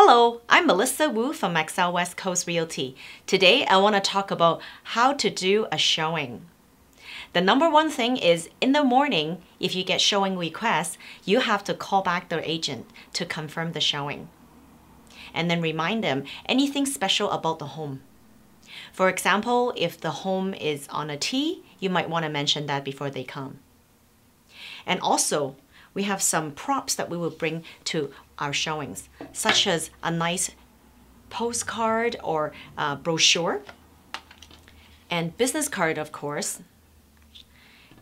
Hello, I'm Melissa Wu from Maxcel West Coast Realty. Today I want to talk about how to do a showing. The number one thing is in the morning, if you get showing requests, you have to call back the agent to confirm the showing. And then remind them anything special about the home. For example, if the home is on a T, you might want to mention that before they come. And also, we have some props that we will bring to our showings, such as a nice postcard or brochure, and business card, of course.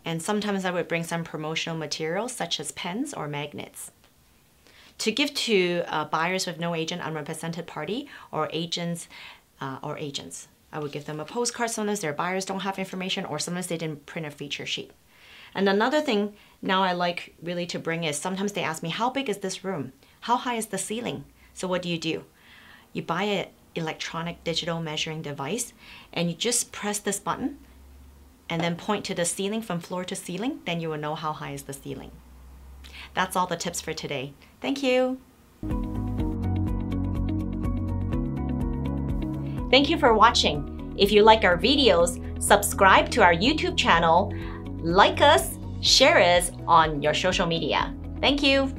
And sometimes I would bring some promotional materials, such as pens or magnets. To give to uh, buyers with no agent, unrepresented party, or agents, uh, or agents. I would give them a postcard. Sometimes their buyers don't have information, or sometimes they didn't print a feature sheet. And another thing now I like really to bring is sometimes they ask me, how big is this room? How high is the ceiling? So what do you do? You buy an electronic digital measuring device and you just press this button and then point to the ceiling from floor to ceiling, then you will know how high is the ceiling. That's all the tips for today. Thank you. Thank you for watching. If you like our videos, subscribe to our YouTube channel, like us, share us on your social media. Thank you.